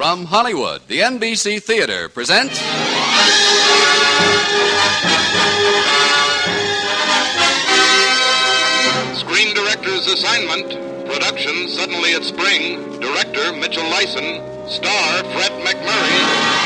From Hollywood, the NBC Theater presents. Screen Director's Assignment. Production Suddenly It's Spring. Director Mitchell Leisen. Star Fred MacMurray.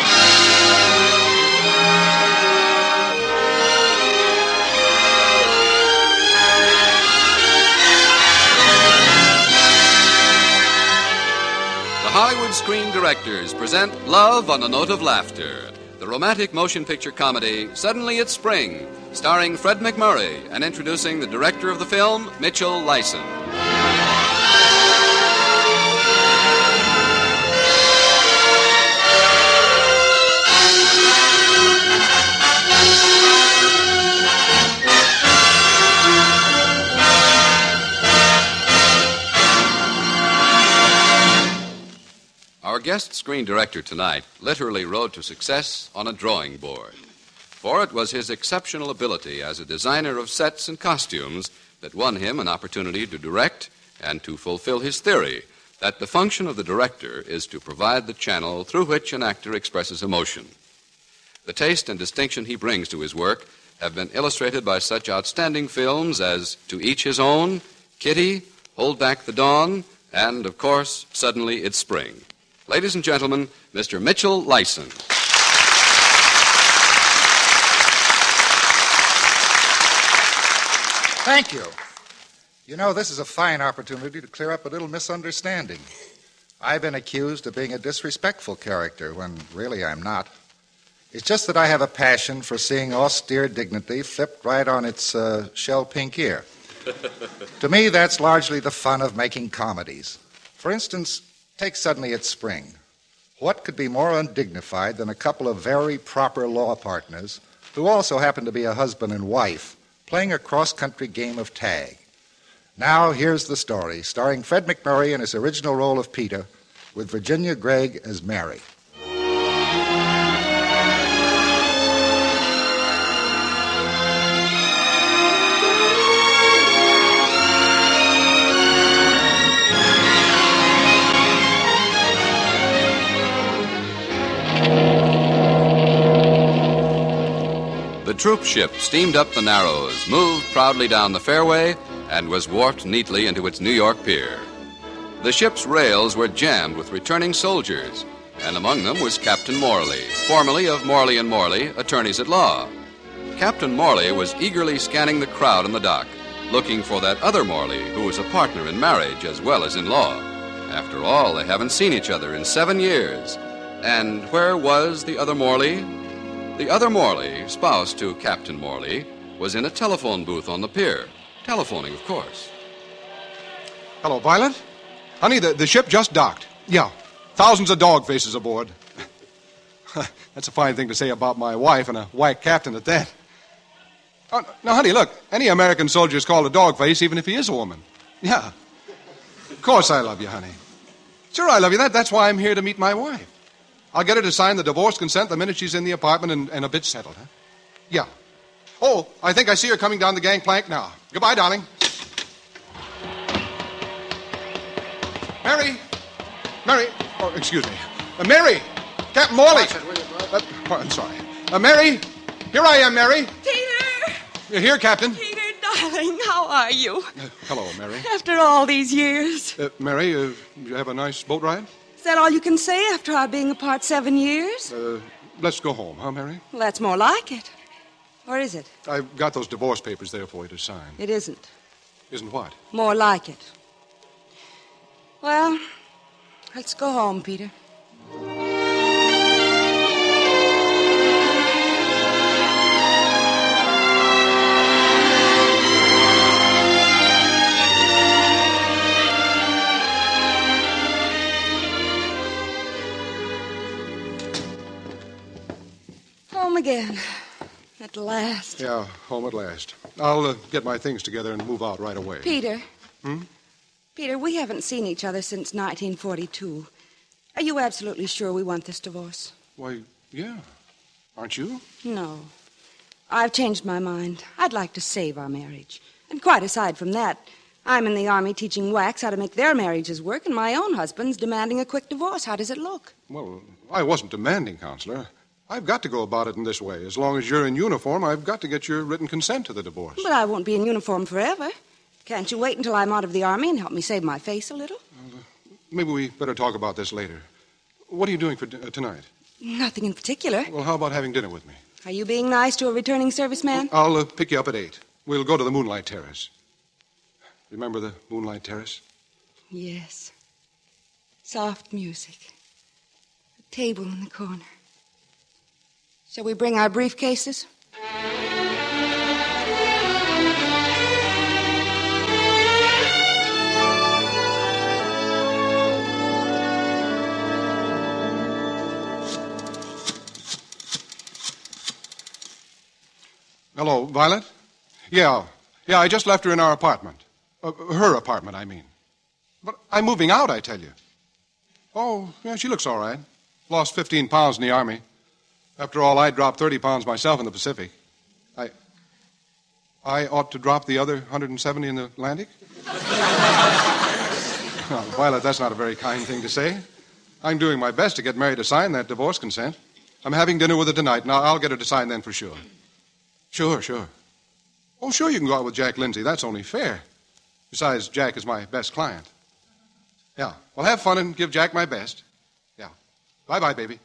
Hollywood Screen Directors present Love on a Note of Laughter, the romantic motion picture comedy Suddenly It's Spring, starring Fred MacMurray and introducing the director of the film, Mitchell Leisen. Guest screen director tonight literally rode to success on a drawing board. For it was his exceptional ability as a designer of sets and costumes that won him an opportunity to direct and to fulfill his theory that the function of the director is to provide the channel through which an actor expresses emotion. The taste and distinction he brings to his work have been illustrated by such outstanding films as To Each His Own, Kitty, Hold Back the Dawn, and, of course, Suddenly It's Spring. Ladies and gentlemen, Mr. Mitchell Leisen. Thank you. You know, this is a fine opportunity to clear up a little misunderstanding. I've been accused of being a disrespectful character when really I'm not. It's just that I have a passion for seeing austere dignity flipped right on its uh, shell pink ear. to me, that's largely the fun of making comedies. For instance, take Suddenly It's Spring. What could be more undignified than a couple of very proper law partners who also happen to be a husband and wife playing a cross country game of tag? Now, here's the story, starring Fred MacMurray in his original role of Peter, with Virginia Gregg as Mary. The troop ship steamed up the Narrows, moved proudly down the fairway, and was warped neatly into its New York pier. The ship's rails were jammed with returning soldiers, and among them was Captain Morley, formerly of Morley and Morley, attorneys at law. Captain Morley was eagerly scanning the crowd on the dock, looking for that other Morley who was a partner in marriage as well as in law. After all, they haven't seen each other in seven years. And where was the other Morley? The other Morley, spouse to Captain Morley, was in a telephone booth on the pier. Telephoning, of course. Hello, Violet. Honey, the, the ship just docked. Yeah. Thousands of dog faces aboard. That's a fine thing to say about my wife and a white captain at that. Oh, now, honey, look. Any American soldier is called a dog face, even if he is a woman. Yeah. Of course I love you, honey. Sure, I love you. That, that's why I'm here to meet my wife. I'll get her to sign the divorce consent the minute she's in the apartment and, and a bit settled, huh? Yeah. Oh, I think I see her coming down the gangplank now. Goodbye, darling. Mary! Mary! Oh, excuse me. Uh, Mary! Captain Morley! Uh, oh, I'm sorry. Uh, Mary! Here I am, Mary. Peter! You're here, Captain. Peter, darling, how are you? Uh, hello, Mary. After all these years. Uh, Mary, uh, you have a nice boat ride? Is that all you can say after our being apart seven years? Uh, let's go home, huh, Mary? Well, that's more like it. Or is it? I've got those divorce papers there for you to sign. It isn't. Isn't what? More like it. Well, let's go home, Peter. Again. At last. Yeah, home at last. I'll uh, get my things together and move out right away. Peter. Hmm? Peter, we haven't seen each other since 1942. Are you absolutely sure we want this divorce? Why, yeah. Aren't you? No. I've changed my mind. I'd like to save our marriage. And quite aside from that, I'm in the army teaching WACs how to make their marriages work, and my own husband's demanding a quick divorce. How does it look? Well, I wasn't demanding, Counselor. I've got to go about it in this way. As long as you're in uniform, I've got to get your written consent to the divorce. But I won't be in uniform forever. Can't you wait until I'm out of the army and help me save my face a little? Maybe we better talk about this later. What are you doing for uh, tonight? Nothing in particular. Well, how about having dinner with me? Are you being nice to a returning serviceman? I'll uh, pick you up at 8. We'll go to the Moonlight Terrace. Remember the Moonlight Terrace? Yes. Soft music. A table in the corner. Shall we bring our briefcases? Hello, Violet? Yeah. Yeah, I just left her in our apartment. Uh, her apartment, I mean. But I'm moving out, I tell you. Oh, yeah, she looks all right. Lost 15 pounds in the Army. After all, I dropped 30 pounds myself in the Pacific. I. I ought to drop the other 170 in the Atlantic? Violet, that's not a very kind thing to say. I'm doing my best to get Mary to sign that divorce consent. I'm having dinner with her tonight, and I'll I'll get her to sign then for sure. Sure, sure. Oh, sure, you can go out with Jack Lindsay. That's only fair. Besides, Jack is my best client. Yeah. Well, have fun and give Jack my best. Yeah. Bye bye, baby.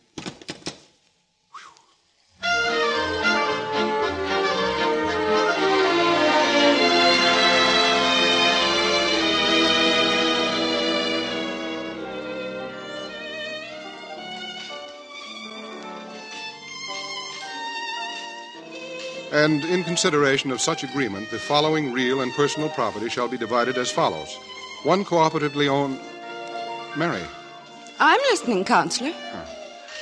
And in consideration of such agreement, the following real and personal property shall be divided as follows one cooperatively owned. Mary. I'm listening, Counselor.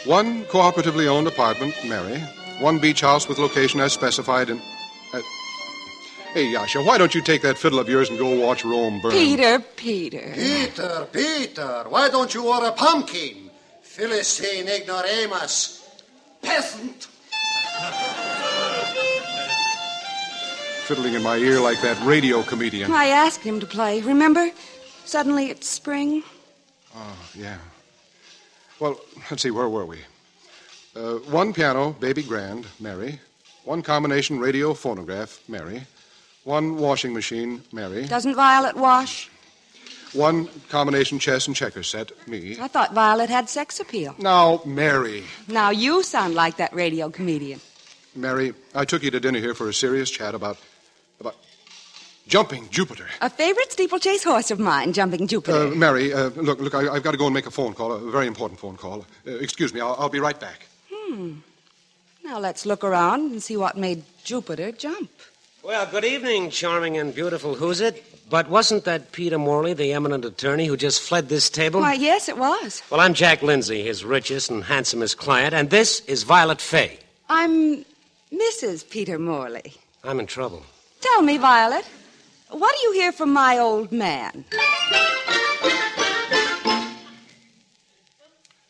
One cooperatively owned apartment, Mary. One beach house with location as specified in. Uh, hey, Yasha, why don't you take that fiddle of yours and go watch Rome burn? Peter, Peter. Peter, Peter, why don't you order a pumpkin? Philistine ignoramus. Peasant. Fiddling in my ear like that radio comedian. I asked him to play. Remember? Suddenly it's spring. Oh, yeah. Well, let's see, where were we? Uh, one piano, baby grand, Mary. One combination radio phonograph, Mary. One washing machine, Mary. Doesn't Violet wash? One combination chess and checker set, me. I thought Violet had sex appeal. Now, Mary. Now you sound like that radio comedian. Mary, I took you to dinner here for a serious chat about. About. jumping Jupiter. A favorite steeplechase horse of mine, Jumping Jupiter. Uh, Mary, uh, look, look, I, I've got to go and make a phone call, a very important phone call. Uh, excuse me, I'll, I'll be right back. Hmm. Now let's look around and see what made Jupiter jump. Well, good evening, charming and beautiful Who's it? But wasn't that Peter Morley, the eminent attorney, who just fled this table? Why, yes, it was. Well, I'm Jack Lindsay, his richest and handsomest client, and this is Violet Fay. I'm Mrs. Peter Morley. I'm in trouble. Tell me, Violet, what do you hear from my old man?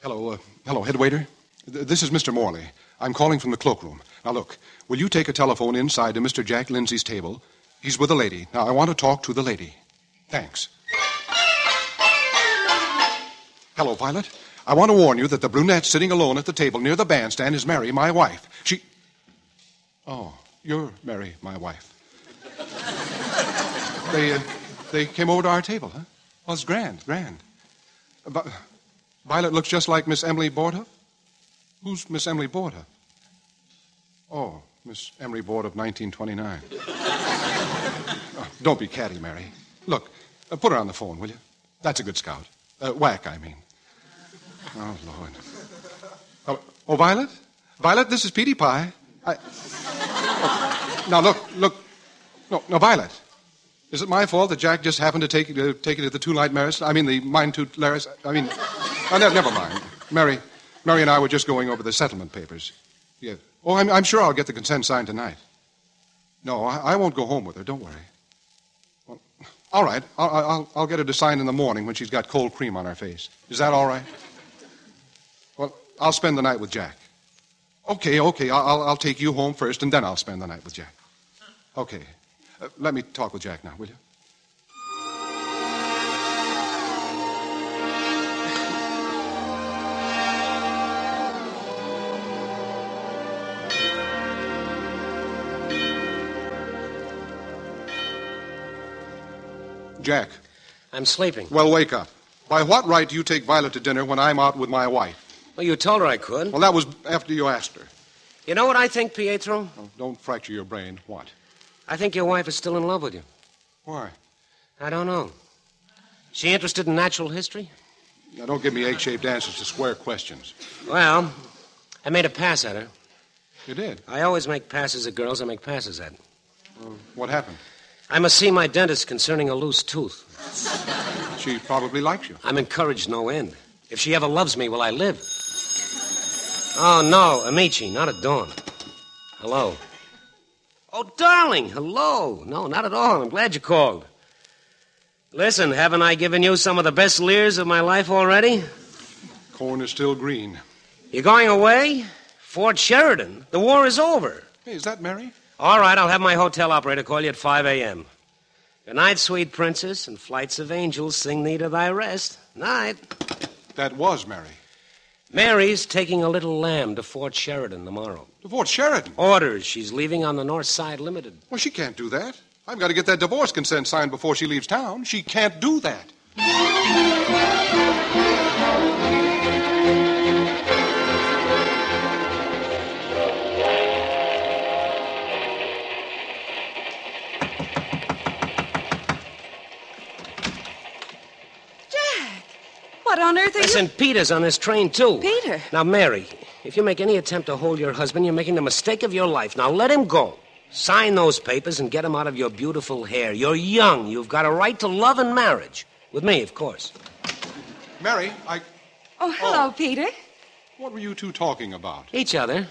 Hello, uh, hello, head waiter. Th- This is Mr. Morley. I'm calling from the cloakroom. Now, look, will you take a telephone inside to Mr. Jack Lindsay's table? He's with a lady. Now, I want to talk to the lady. Thanks. Hello, Violet. I want to warn you that the brunette sitting alone at the table near the bandstand is Mary, my wife. She. Oh, you're Mary, my wife. They, uh, they came over to our table, huh? Well, it's grand, grand. But Violet looks just like Miss Emily Borda. Who's Miss Emily Borda? Oh, Miss Emily Borda of 1929. Oh, don't be catty, Mary. Look, uh, put her on the phone, will you? That's a good scout. Uh, WAC, I mean. Oh, Lord. Oh, oh, Violet? Violet, this is Petey Pie. I... Oh, now, look, look. No, no, Violet. Is it my fault that Jack just happened to take, uh, take it to the two light Maris? I mean, the mine two Laris? I mean, oh, ne- never mind. Mary, Mary and I were just going over the settlement papers. Yeah. Oh, I'm, I'm sure I'll get the consent signed tonight. No, I, I won't go home with her. Don't worry. Well, all right. I'll, I'll, I'll get her to sign in the morning when she's got cold cream on her face. Is that all right? Well, I'll spend the night with Jack. Okay, okay. I'll, I'll take you home first, and then I'll spend the night with Jack. Okay. Uh, let me talk with Jack now, will you? Jack. I'm sleeping. Well, wake up. By what right do you take Violet to dinner when I'm out with my wife? Well, you told her I could. Well, that was after you asked her. You know what I think, Pietro? Oh, don't fracture your brain. What? I think your wife is still in love with you. Why? I don't know. She interested in natural history? Now, don't give me egg shaped answers to square questions. Well, I made a pass at her. You did? I always make passes at girls I make passes at. Well, what happened? I must see my dentist concerning a loose tooth. She probably likes you. I'm encouraged no end. If she ever loves me, will I live? Oh, no, Amici, not at dawn. Hello. Oh, darling, hello. No, not at all. I'm glad you called. Listen, haven't I given you some of the best leers of my life already? Corn is still green. You're going away? Fort Sheridan. The war is over. Hey, is that Mary? All right, I'll have my hotel operator call you at 5 a.m. Good night, sweet princess, and flights of angels sing thee to thy rest. Night. That was Mary. Mary's taking a little lamb to Fort Sheridan tomorrow. To Fort Sheridan. Orders. She's leaving on the North Side Limited. Well, she can't do that. I've got to get that divorce consent signed before she leaves town. She can't do that. On earth are Listen, Peter's on this train, too. Peter. Now, Mary, if you make any attempt to hold your husband, you're making the mistake of your life. Now, let him go. Sign those papers and get him out of your beautiful hair. You're young. You've got a right to love and marriage. With me, of course. Mary, I. Oh, hello, oh. Peter. What were you two talking about? Each other.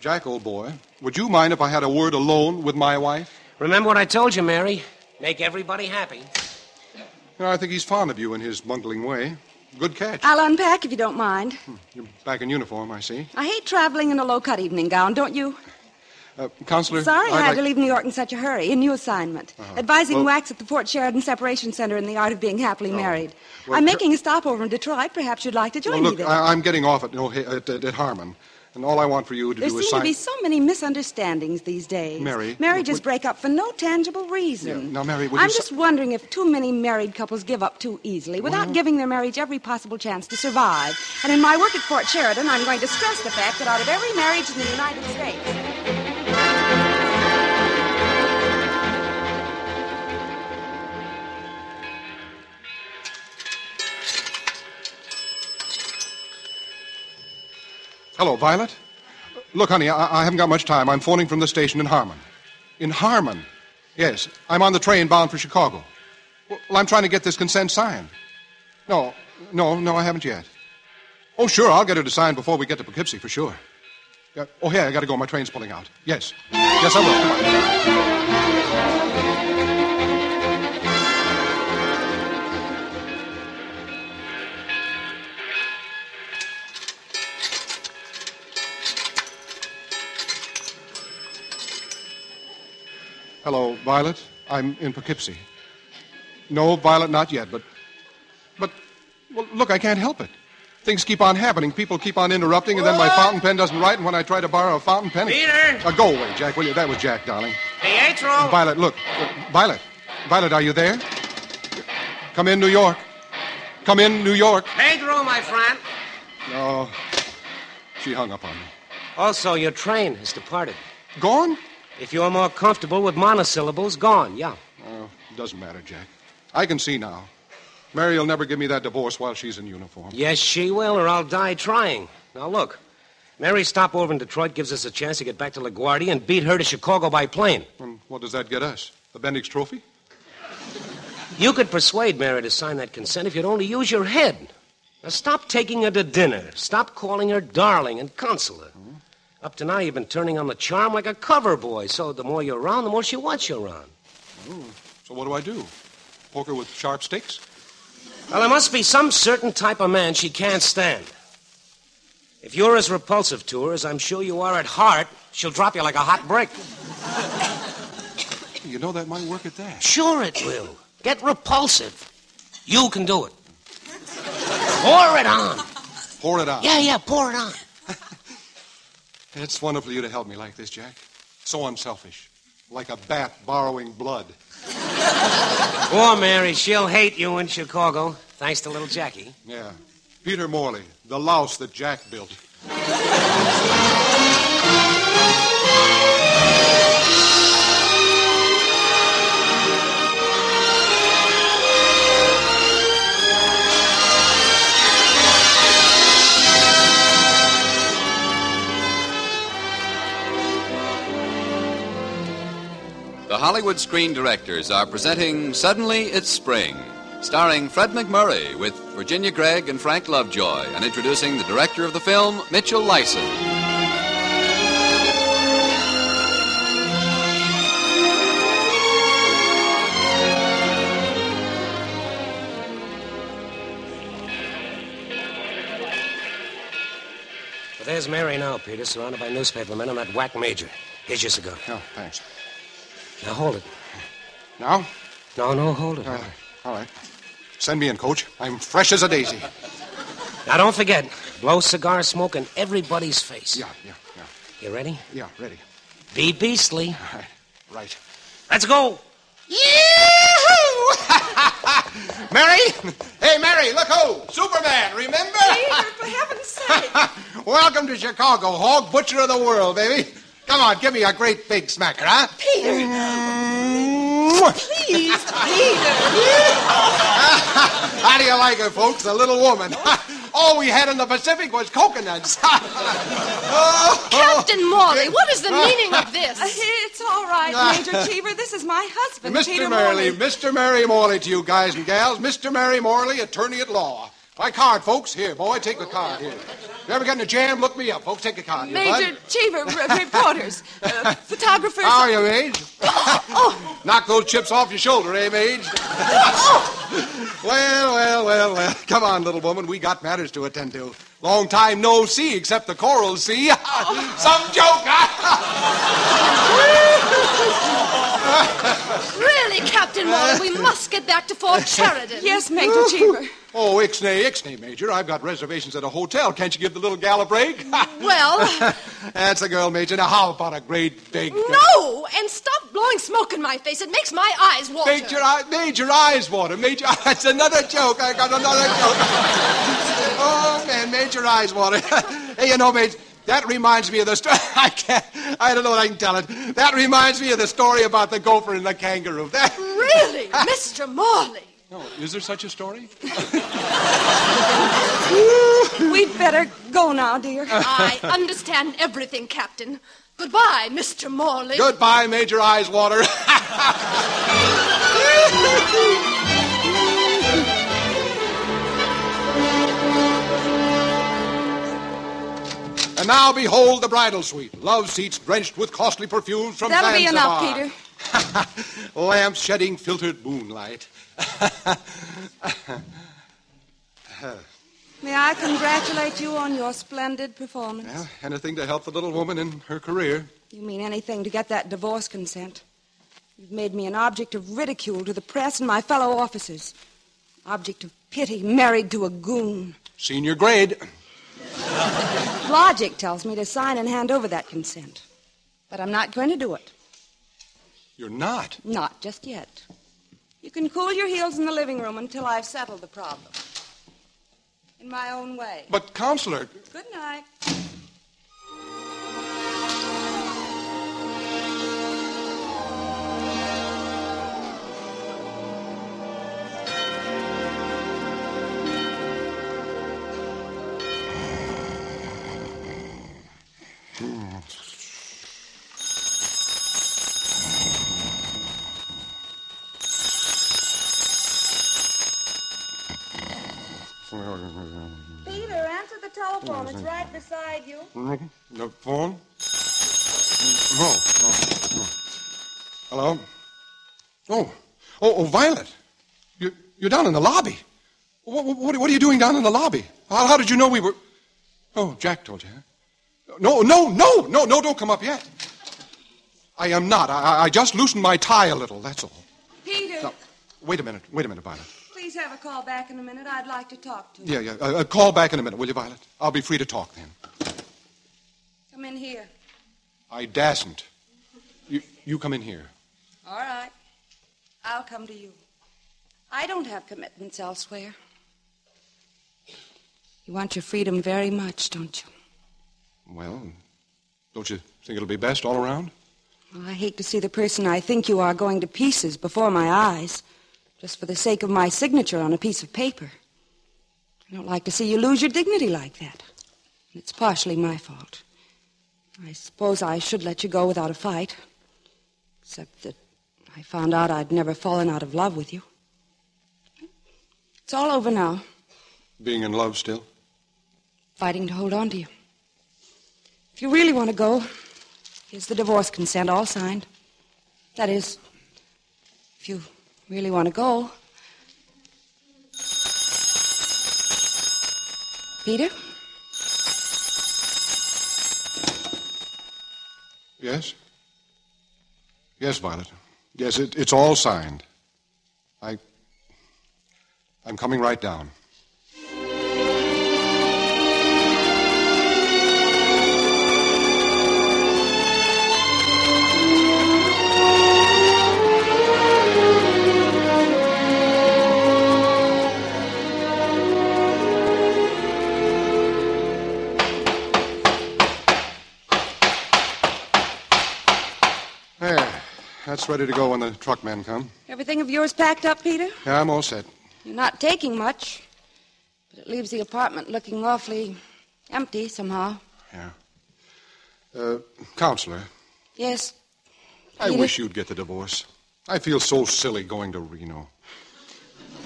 Jack, old boy, would you mind if I had a word alone with my wife? Remember what I told you, Mary? Make everybody happy. You know, I think he's fond of you in his bungling way. Good catch. I'll unpack if you don't mind. You're back in uniform, I see. I hate traveling in a low-cut evening gown, don't you? Uh, Counselor. Sorry I had like- to leave New York in such a hurry. A new assignment. Advising Well- WACs at the Fort Sheridan Separation Center in the art of being happily married. Well, I'm making a stopover in Detroit. Perhaps you'd like to join Well, me look, there. I, I'm getting off at, no, at, at, at Harmon, and all I want for you to there do seem to be so many misunderstandings these days. Mary, Marriages would- break up for no tangible reason. Yeah, now, Mary, would I'm you si- just wondering if too many married couples give up too easily without giving their marriage every possible chance to survive. And in my work at Fort Sheridan, I'm going to stress the fact that out of every marriage in the United States, Hello, Violet. Look, honey, I, I haven't got much time. I'm phoning from the station in Harmon. In Harmon? Yes. I'm on the train bound for Chicago. Well, I'm trying to get this consent signed. No, no, no, I haven't yet. Oh, sure, I'll get her to sign before we get to Poughkeepsie, for sure. Oh, yeah, I gotta go. My train's pulling out. Yes. Yes, I will. Hello, Violet. I'm in Poughkeepsie. No, Violet, not yet, but. But. Well, look, I can't help it. Things keep on happening. People keep on interrupting, and then my fountain pen doesn't write, and when I try to borrow a fountain pen. Peter! Uh, go away, Jack, will you? That was Jack, darling. Pietro! Violet, look. Uh, Violet. Violet, are you there? Come in, New York. Come in, New York. Pedro, my friend. No. She hung up on me. Also, your train has departed. Gone? If you're more comfortable with monosyllables, gone, yeah. Oh, doesn't matter, Jack. I can see now. Mary will never give me that divorce while she's in uniform. Yes, she will, or I'll die trying. Now, look. Mary's stopover in Detroit gives us a chance to get back to LaGuardia and beat her to Chicago by plane. And what does that get us? The Bendix Trophy? You could persuade Mary to sign that consent if you'd only use your head. Now, stop taking her to dinner. Stop calling her darling and consular. Up to now, you've been turning on the charm like a cover boy, so the more you're around, the more she wants you around. Hmm. So what do I do? Poker with sharp sticks? Well, there must be some certain type of man she can't stand. If you're as repulsive to her as I'm sure you are at heart, she'll drop you like a hot brick. You know that might work at that. Sure it will. Get repulsive. You can do it. Pour it on. Pour it on. Yeah, yeah, pour it on. It's wonderful of you to help me like this, Jack. So unselfish. Like a bat borrowing blood. Poor Mary, she'll hate you in Chicago, thanks to little Jackie. Yeah. Peter Morley, the louse that Jack built. Hollywood Screen Directors are presenting Suddenly It's Spring, starring Fred MacMurray with Virginia Gregg and Frank Lovejoy, and introducing the director of the film, Mitchell Leisen. But there's Mary now, Peter, surrounded by newspapermen and that WAC major. Here's your cigar. Oh, thanks. Now hold it. Now? No, no, hold it. Uh, all right. Send me in, coach. I'm fresh as a daisy. Now don't forget, blow cigar smoke in everybody's face. Yeah, yeah, yeah. You ready? Yeah, ready. Be beastly. All right. Right. Let's go. Mary! Hey, Mary, look who! Superman, remember? Peter, for heaven's sake. Welcome to Chicago, hog butcher of the world, baby. Come on, give me a great big smacker, huh? Peter, Mwah. please, Peter. How do you like her, folks? A little woman. All we had in the Pacific was coconuts. Oh, Captain Morley, what is the meaning of this? It's all right, Major Cheever. This is my husband, Peter Mr. Morley, Morley. Mr. Mary Morley to you guys and gals. Mr. Mary Morley, attorney at law. My card, folks. Here, boy, take the card. Here. You ever get in a jam? Look me up, folks. Take a card. Here, Major. Cheever, reporters, uh, photographers. How are you, Mage? Knock those chips off your shoulder, eh, Mage? well, well, well, well. Come on, little woman. We got matters to attend to. Long time no see, except the coral sea. Some joke, huh? Really, Captain Morley, we must get back to Fort Sheridan. Yes, Major Cheever. Oh, ixnay, ixnay, Major. I've got reservations at a hotel. Can't you give the little gal a break? Well, That's a girl, Major. Now, how about a great big... no, and stop blowing smoke in my face. It makes my eyes water. Major, eye- Major eyes water. Major, that's another joke. I got another joke. oh man, Major eyes water. hey, you know, Major, that reminds me of the story. I can't. I don't know what I can tell it. That reminds me of the story about the gopher and the kangaroo. That. Really, Mr. Morley? Oh, is there such a story? We'd better go now, dear. I understand everything, Captain. Goodbye, Mr. Morley. Goodbye, Major Eyeswater. And now behold the bridal suite. Love seats drenched with costly perfumes from That'll be enough, Zanzibar. Peter. Oh, Lamps shedding filtered moonlight. May I congratulate you on your splendid performance? Well, anything to help the little woman in her career. You mean anything to get that divorce consent? You've made me an object of ridicule to the press and my fellow officers. Object of pity, married to a goon. Senior grade. Logic tells me to sign and hand over that consent. But I'm not going to do it. You're not. Not just yet. You can cool your heels in the living room until I've settled the problem. In my own way. But, Counselor, Good night. You. The phone? Oh, oh, oh. Hello? Oh, oh, oh, Violet. You, you're down in the lobby. What, what, what are you doing down in the lobby? How, how did you know we were... Oh, Jack told you, huh? No, no, no, no, no, don't come up yet. I am not. I, I just loosened my tie a little, that's all. Peter, Now, wait a minute, wait a minute, Violet. please have a call back in a minute. I'd like to talk to you. Yeah, yeah, uh, uh, call back in a minute, will you, Violet? I'll be free to talk then. Come in here. I dasn't. You, you come in here. All right. I'll come to you. I don't have commitments elsewhere. You want your freedom very much, don't you? Well, don't you think it'll be best all around? Well, I hate to see the person I think you are going to pieces before my eyes, just for the sake of my signature on a piece of paper. I don't like to see you lose your dignity like that. It's partially my fault. I suppose I should let you go without a fight, except that I found out I'd never fallen out of love with you. It's all over now, Being in love still? fighting to hold on to you. If you really want to go, here's the divorce consent all signed. That is, if you really want to go. Peter? Yes? Yes, Violet. Yes, it, it's all signed. I. I'm coming right down. That's ready to go when the truckmen come. Everything of yours packed up, Peter? Yeah, I'm all set. You're not taking much, but it leaves the apartment looking awfully empty somehow. Yeah. Uh, counselor, Yes. I Peter? wish you'd get the divorce. I feel so silly going to Reno.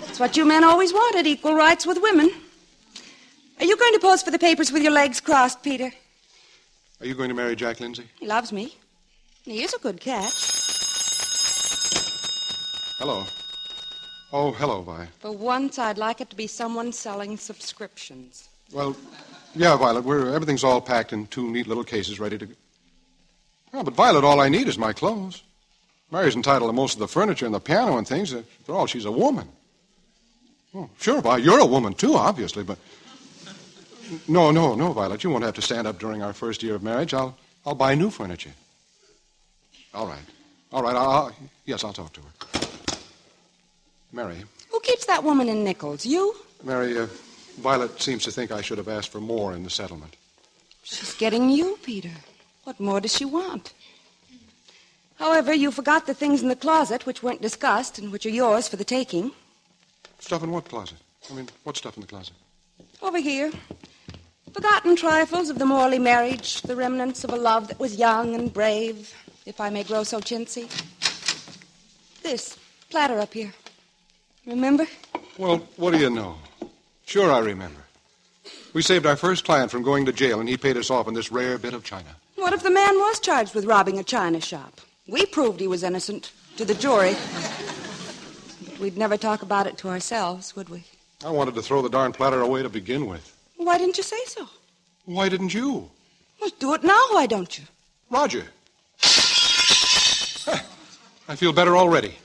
It's what you men always wanted equal rights with women. Are you going to pose for the papers with your legs crossed, Peter? Are you going to marry Jack Lindsay? He loves me. He is a good catch. Hello. Oh, hello, Vi. For once, I'd like it to be someone selling subscriptions. Well, yeah, Violet, we're, everything's all packed in two neat little cases ready to go. Yeah, but Violet, all I need is my clothes. Mary's entitled to most of the furniture and the piano and things. Uh, After all, she's a woman. Oh, sure, Vi, you're a woman too, obviously, but. No, no, no, Violet. You won't have to stand up during our first year of marriage. I'll, I'll buy new furniture. All right. All right, I'll- yes, I'll talk to her. Mary, Who keeps that woman in nickels? You? Mary, uh, Violet seems to think I should have asked for more in the settlement. She's getting you, Peter. What more does she want? However, you forgot the things in the closet which weren't discussed and which are yours for the taking. Stuff in what closet? I mean, what stuff in the closet? Over here. Forgotten trifles of the Morley marriage, the remnants of a love that was young and brave, if I may grow so chintzy. This platter up here. Remember? Well, what do you know? Sure, I remember. We saved our first client from going to jail, and he paid us off in this rare bit of china. What if the man was charged with robbing a china shop? We proved he was innocent to the jury. But we'd never talk about it to ourselves, would we? I wanted to throw the darn platter away to begin with. Why didn't you say so? Why didn't you? Well, do it now, why don't you? Roger. I feel better already.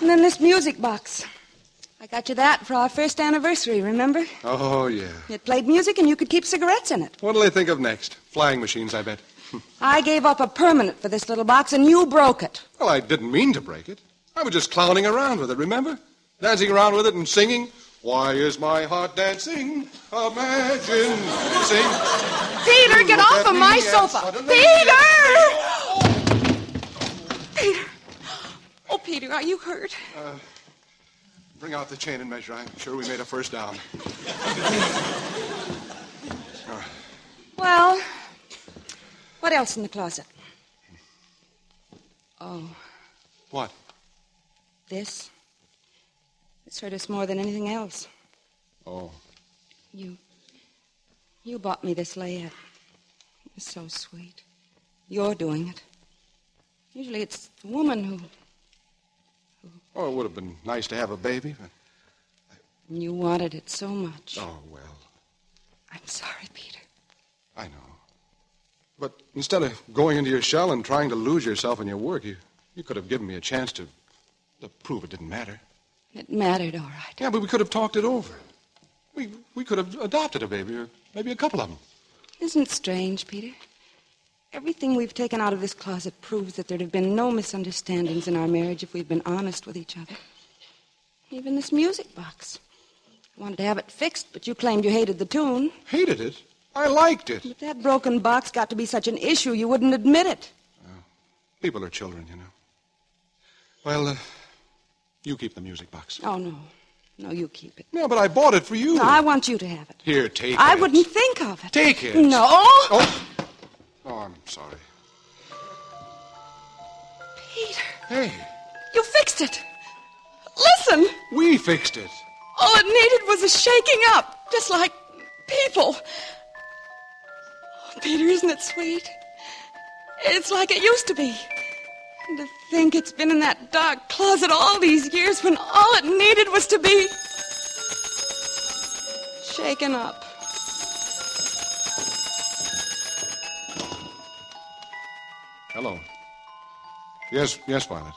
And then this music box. I got you that for our first anniversary, remember? Oh, yeah. It played music and you could keep cigarettes in it. What'll they think of next? Flying machines, I bet. I gave up a permanent for this little box and you broke it. Well, I didn't mean to break it. I was just clowning around with it, remember? Dancing around with it and singing. Why is my heart dancing? Imagine. Sing. Peter, get off of my sofa. Peter! Peter. Oh, Peter, are you hurt? Uh, Bring out the chain and measure. I'm sure we made a first down. Well, what else in the closet? Oh, What? this. It's hurt us more than anything else. Oh. You. You bought me this layette. It was so sweet. You're doing it. Usually it's the woman who. Oh, it would have been nice to have a baby, but. You wanted it so much. Oh, well. I'm sorry, Peter. I know. But instead of going into your shell and trying to lose yourself in your work, you, you could have given me a chance to, to prove it didn't matter. It mattered, all right. Yeah, but we could have talked it over. We, we could have adopted a baby, or maybe a couple of them. Isn't it strange, Peter? Everything we've taken out of this closet proves that there'd have been no misunderstandings in our marriage if we'd been honest with each other. Even this music box. I wanted to have it fixed, but you claimed you hated the tune. Hated it? I liked it. But that broken box got to be such an issue you wouldn't admit it. People are children, you know. Well, uh, you keep the music box. Oh, no. No, you keep it. No, but I bought it for you. No, I want you to have it. Here, take I it. I wouldn't think of it. Take it. No. Oh. Oh, I'm sorry. Peter, Hey, you fixed it. Listen. we fixed it. All it needed was a shaking up, just like people. Oh, Peter, isn't it sweet? It's like it used to be. And to think it's been in that dark closet all these years when all it needed was to be shaken up. Hello. Yes, yes, Violet.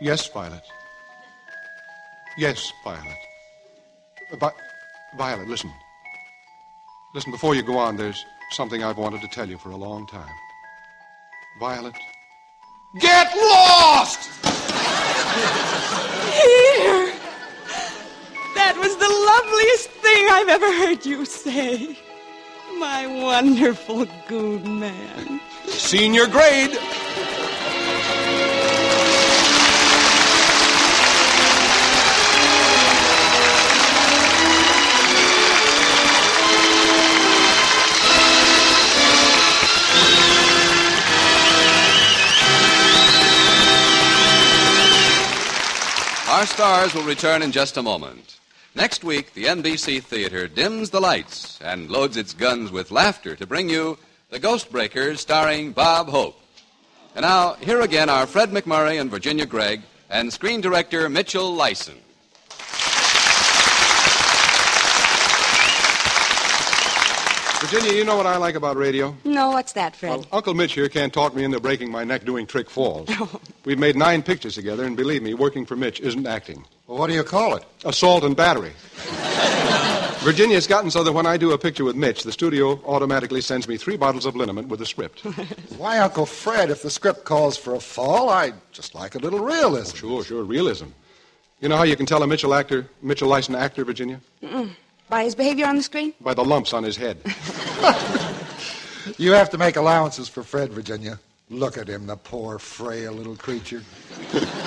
Yes, Violet. Yes, Violet. Uh, Vi- Violet, listen. Listen, before you go on, there's something I've wanted to tell you for a long time. Violet. Get lost! Peter! That was the loveliest thing I've ever heard you say. My wonderful good man. Senior grade. Our stars will return in just a moment. Next week, the NBC Theater dims the lights and loads its guns with laughter to bring you The Ghost Breakers starring Bob Hope. And now, here again are Fred MacMurray and Virginia Gregg and screen director Mitchell Leisen. Virginia, you know what I like about radio? No, what's that, Fred? Well, Uncle Mitch here can't talk me into breaking my neck doing trick falls. Oh. We've made nine pictures together, and believe me, working for Mitch isn't acting. Well, what do you call it? Assault and battery. Virginia's gotten so that when I do a picture with Mitch, the studio automatically sends me three bottles of liniment with a script. Why, Uncle Fred, if the script calls for a fall, I'd just like a little realism. Oh, sure, sure, realism. You know how you can tell a Mitchell actor, Mitchell Leisen actor, Virginia? By his behavior on the screen? By the lumps on his head. You have to make allowances for Fred, Virginia. Look at him, the poor, frail little creature.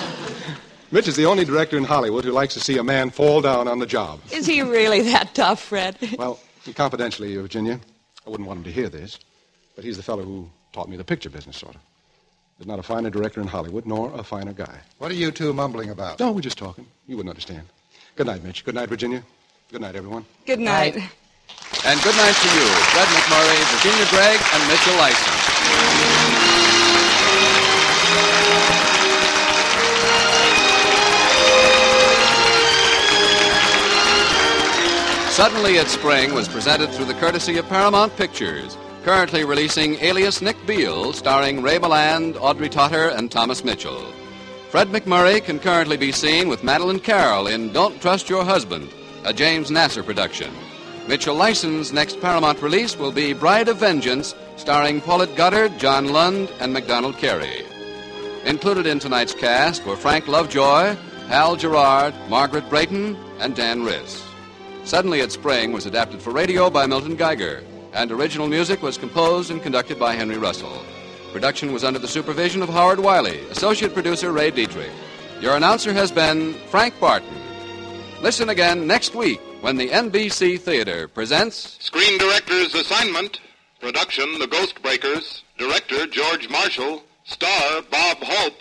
Mitch is the only director in Hollywood who likes to see a man fall down on the job. Is he really that tough, Fred? Well, confidentially, Virginia, I wouldn't want him to hear this, but he's the fellow who taught me the picture business, sort of. There's not a finer director in Hollywood, nor a finer guy. What are you two mumbling about? No, we're just talking. You wouldn't understand. Good night, Mitch. Good night, Virginia. Good night, everyone. Good night. And good night to you, Fred MacMurray, Virginia Gregg, and Mitchell Leisen. Suddenly It's Spring was presented through the courtesy of Paramount Pictures, currently releasing Alias Nick Beale, starring Ray Milland, Audrey Totter, and Thomas Mitchell. Fred MacMurray can currently be seen with Madeleine Carroll in Don't Trust Your Husband, a James Nasser production. Mitchell Leisen's next Paramount release will be Bride of Vengeance, starring Paulette Goddard, John Lund, and MacDonald Carey. Included in tonight's cast were Frank Lovejoy, Hal Gerard, Margaret Brayton, and Dan Riss. Suddenly It's Spring was adapted for radio by Milton Geiger, and original music was composed and conducted by Henry Russell. Production was under the supervision of Howard Wiley, associate producer Ray Dietrich. Your announcer has been Frank Barton. Listen again next week when the NBC Theater presents Screen Director's Assignment. Production The Ghost Breakers. Director George Marshall. Star Bob Hope.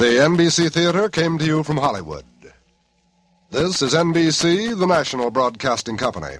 The NBC Theater came to you from Hollywood. This is NBC, the national broadcasting company.